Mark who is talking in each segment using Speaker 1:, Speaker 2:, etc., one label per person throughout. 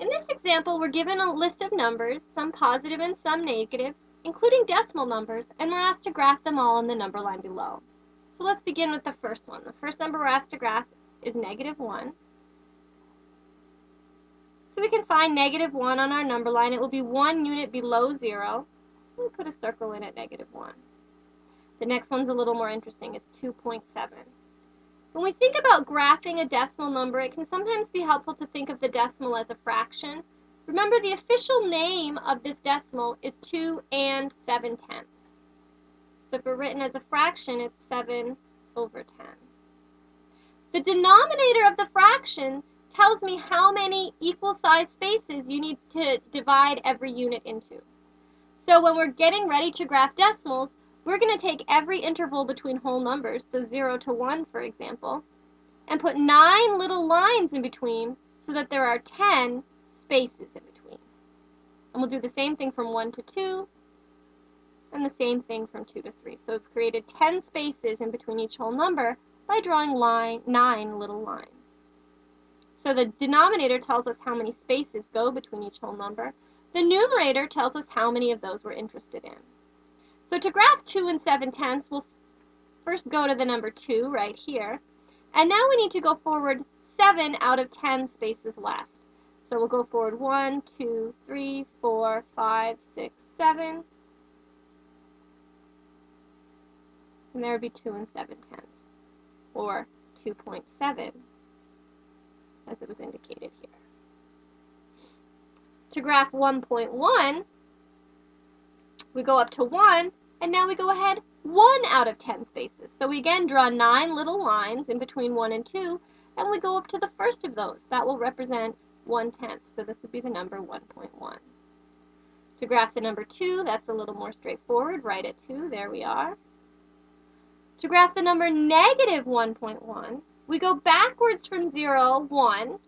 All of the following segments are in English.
Speaker 1: In this example, we're given a list of numbers, some positive and some negative, including decimal numbers, and we're asked to graph them all on the number line below. So let's begin with the first one. The first number we're asked to graph is negative 1. So we can find negative 1 on our number line. It will be one unit below 0. We put a circle in at negative 1. The next one's a little more interesting. It's 2.7. When we think about graphing a decimal number, it can sometimes be helpful to think of the decimal as a fraction. Remember, the official name of this decimal is 2 and 7 tenths. So if we're written as a fraction, it's 7 over 10. The denominator of the fraction tells me how many equal-sized spaces you need to divide every unit into. So when we're getting ready to graph decimals, we're going to take every interval between whole numbers, so 0 to 1, for example, and put 9 little lines in between so that there are 10 spaces in between. And we'll do the same thing from 1 to 2, and the same thing from 2 to 3. So we've created 10 spaces in between each whole number by drawing line, 9 little lines. So the denominator tells us how many spaces go between each whole number. The numerator tells us how many of those we're interested in. To graph 2 and 7 tenths, we'll first go to the number 2 right here. And now we need to go forward 7 out of 10 spaces left. So we'll go forward 1, 2, 3, 4, 5, 6, 7. And there would be 2 and 7 tenths, or 2.7, as it was indicated here. To graph 1.1, we go up to 1, and now we go ahead 1 out of 10 spaces. So we again draw 9 little lines in between 1 and 2, and we go up to the first of those. That will represent 1 tenth, so this would be the number 1.1. To graph the number 2, that's a little more straightforward, right at 2, there we are. To graph the number negative 1.1, we go backwards from 0, 1,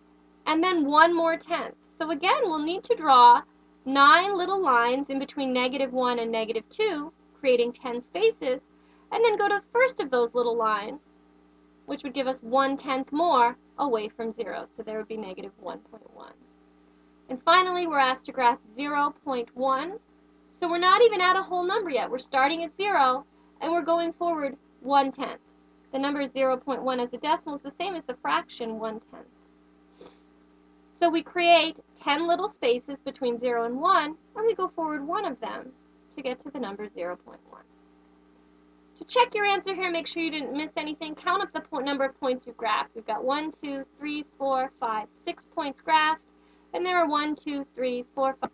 Speaker 1: and then 1 more tenth. So again, we'll need to draw 9 little lines in between negative 1 and negative 2, creating 10 spaces, and then go to the first of those little lines, which would give us 1 tenth more away from 0. So there would be negative 1.1. And finally, we're asked to graph 0.1. So we're not even at a whole number yet. We're starting at 0, and we're going forward 1 tenth. The number 0.1 as a decimal is the same as the fraction 1 tenth. So we create 10 little spaces between 0 and 1, and we go forward one of them to get to the number 0.1. To check your answer here, make sure you didn't miss anything. Count up the point, number of points you've graphed. We've got 1, 2, 3, 4, 5, 6 points graphed, and there are 1, 2, 3, 4, 5,